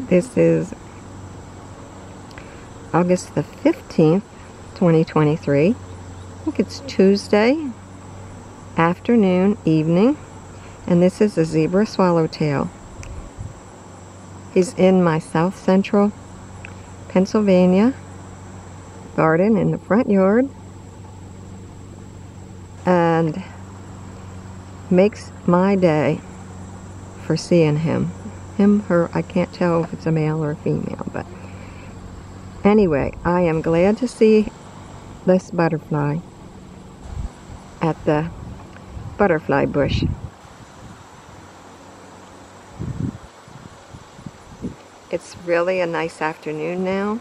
This is August the 15th, 2023. I think it's Tuesday afternoon, evening, and this is a zebra swallowtail. He's in my south central Pennsylvania garden in the front yard and makes my day for seeing him. Him, her, I can't tell if it's a male or a female, but anyway, I am glad to see this butterfly at the butterfly bush. It's really a nice afternoon now.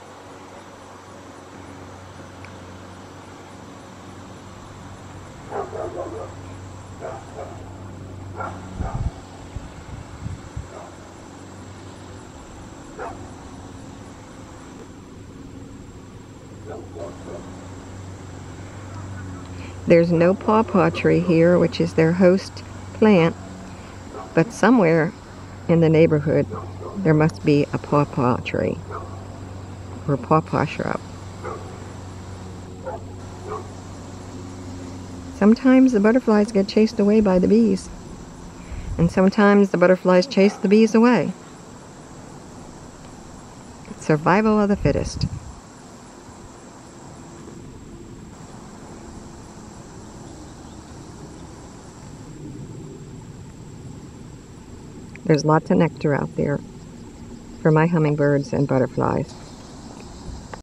There's no pawpaw tree here, which is their host plant, but somewhere in the neighborhood there must be a pawpaw tree or pawpaw shrub. Sometimes the butterflies get chased away by the bees, and sometimes the butterflies chase the bees away. Survival of the fittest. There's lots of nectar out there for my hummingbirds and butterflies.